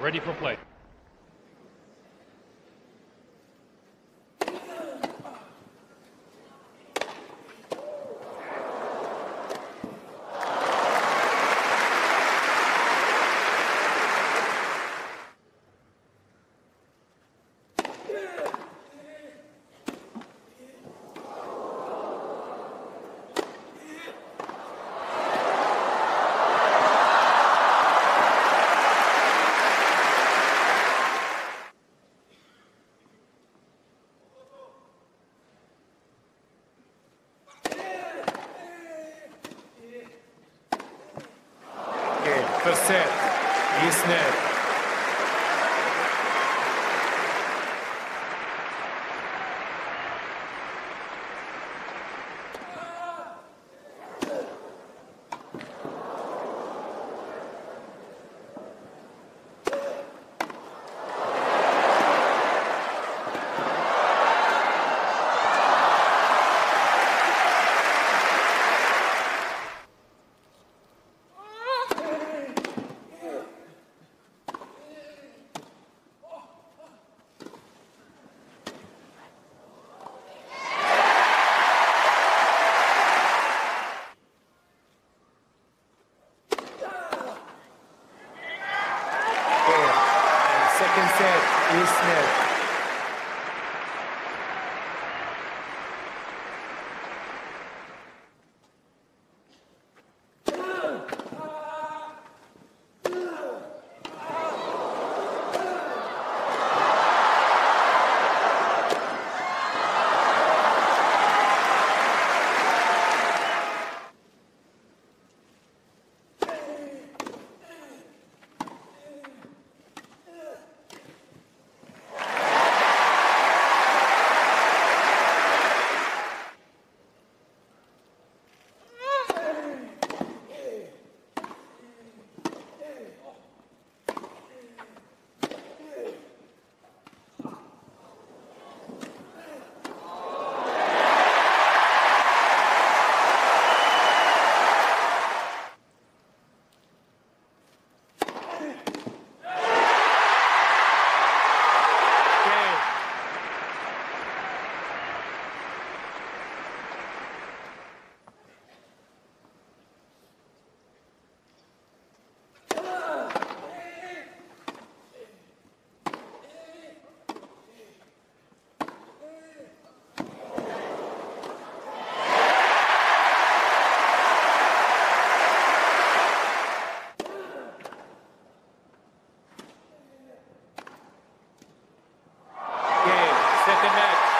Ready for play. Okay, first set. Is net. Second set is Smith. at the net.